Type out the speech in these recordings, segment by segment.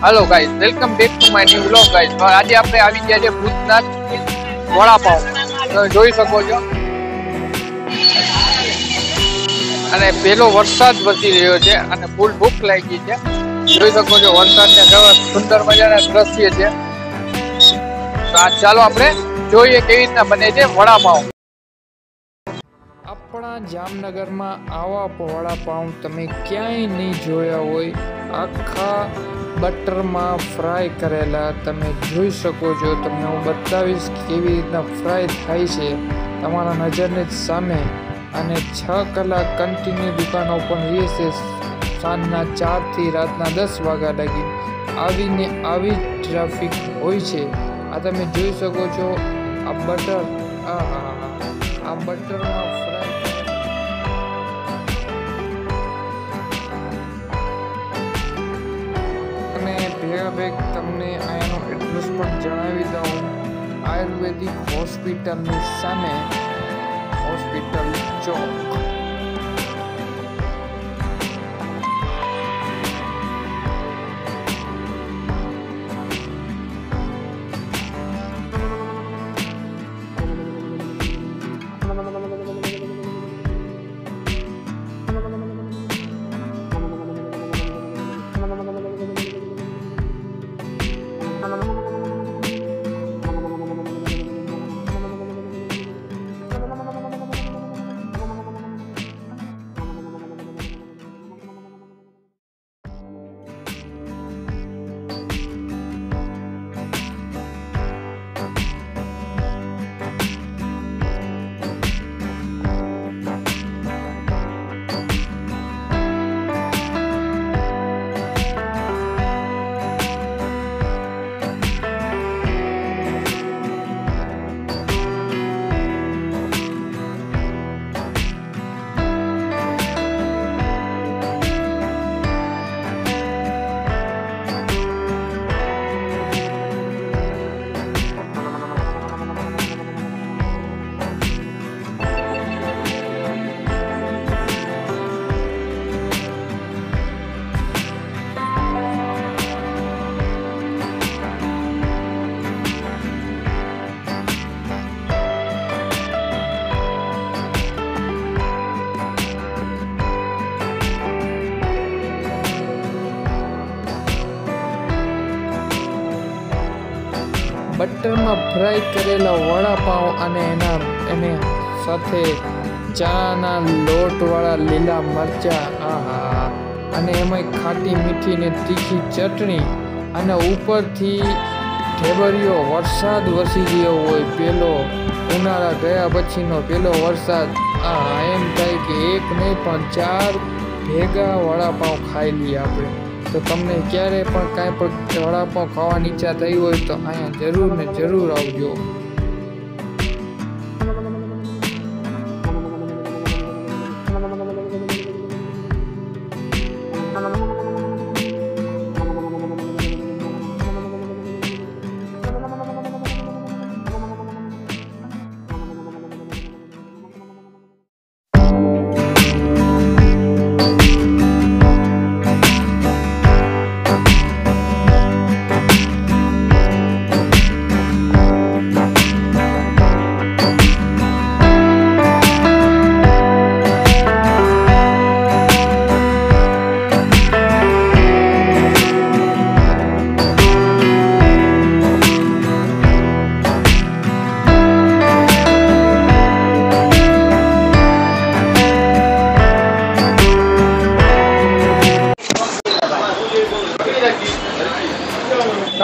Hello guys welcome back to my new vlog guys આજે આપણે આવી ગયા છે ભૂતનાથ વડાપાઉં તમે જોઈ શકો છો. અને પેલો વરસાદ વધી રહ્યો છે અને ફૂલ ભૂખ લાગી છે. જોઈ શકો છો, વરસાદને સુંદર મજાના દ્રશ્ય છે. તો આ ચાલો આપણે જોઈએ કેવી રીતના બને છે વડાપાઉં આપણા જામનગરમાં આવા વડાપાઉં તમે ક્યાંય નહીં જોયા હોય. આખા બટરમાં ફ્રાય કરેલા તમે જોઈ શકો છો. તમને હું બતાવીશ કેવી રીતના ફ્રાય થાય છે. તમારા નજરની સામે અને છ કલાક કન્ટિન્યુ દુકાન ઓપન રહેશે. સાંજના ચારથી રાતના દસ વાગ્યા લગી આવીને આવી જ ટ્રાફિક હોય છે. આ તમે જોઈ શકો છો. આ બટર, આ બટરમાં ફ્રાય અને ભેગા તમને અહીંયાનો એડ્રેસ પણ જણાવી દઉં. આયુર્વેદિક હોસ્પિટલની સામે હોસ્પિટલ ચોક. બટરમાં ફ્રાય કરેલા વડાપાઉં અને એના એને સાથે ચાના લોટવાળા લીલા મરચાં, આહા. અને એમાંય ખાટી મીઠી ને તીખી ચટણી. અને ઉપરથી ઢેબરિયો વરસાદ વરસી ગયો હોય પેલો, ઉનાળા ગયા પછીનો પેલો વરસાદ. આ એમ થાય કે એક નહીં પણ ચાર ભેગા વડાપાઉં ખાઈ લઈએ આપણે. તો તમને ક્યારે પણ કાંઈ પણ વડાપાઉં ખાવાની ઈચ્છા થઈ હોય તો અહીંયા જરૂર ને જરૂર આવજો.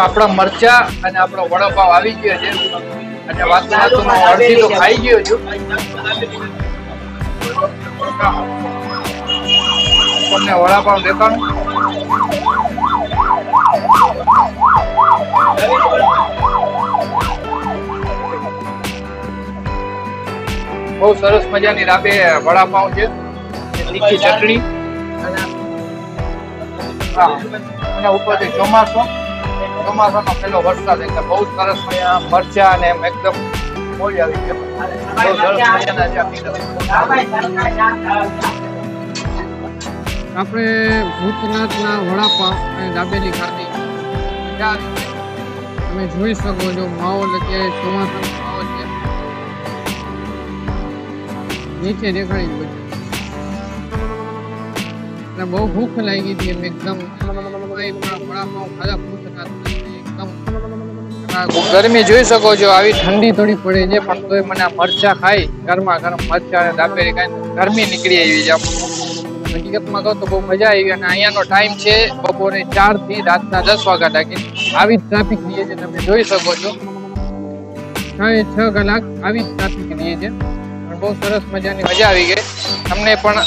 આપણા મરચા અને આપણો વડાપાવ આવી ગયો છે. અને વાતો વાતુમાં અડધી તો ખાઈ ગયો છું. તમને વડાપાવ દેખાડું બહુ સરસ મજાની રાબે વડાપાવ છે. તીખી ચટણી. અને ઉપરથી ચોમાસું. ચોમાસાનો પેલો વરસાદ એટલે બહુ સરસ મજા મરચા અને એમ એકદમ મોજ આવી છે બહુ આપણે ભૂતનાથના વડાપાવ અને દાબેલી ખાધી તમે જોઈ શકો છો, માહોલ અત્યારે ચોમાસાનો માહોલ છે. નીચે દેખાડી બધું. અને બહુ ભૂખ લાગી હતી એમ એકદમ. વડાપાઉં ખાધા ભૂખ ના થઈ. એકદમ આ ગરમી જોઈ શકો છો. આવી ઠંડી થોડી પડે છે, પણ તોય મને આ મરચા ખાઈ ગરમા ગરમ મરચા અને દાબેરી ખાઈ ગરમી નીકળી આવી છે. હકીકતમાં કહું તો બહુ મજા આવી અને અહીંયાનો ટાઈમ છે બપોરે ચારથી રાતના દસ વાગ્યા લાગી આવી જ ટ્રાફિક રહે છે, તમે જોઈ શકો છો. હવે છ કલાક આવી જ ટ્રાફિક રહે છે. પણ બહુ સરસ મજાની મજા આવી ગઈ. તમને પણ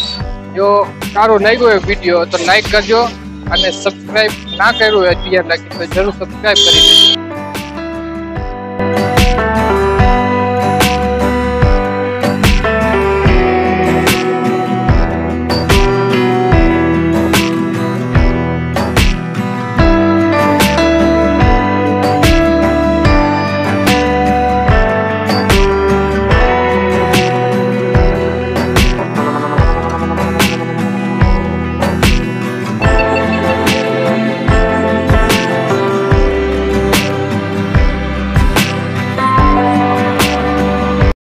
જો સારો લાગ્યો હોય વીડિયો તો લાઈક કરજો. અને સબસ્ક્રાઇબ ના કર્યું હોય અત્યાર લગી તો જરૂર સબસ્ક્રાઇબ કરી દેજો.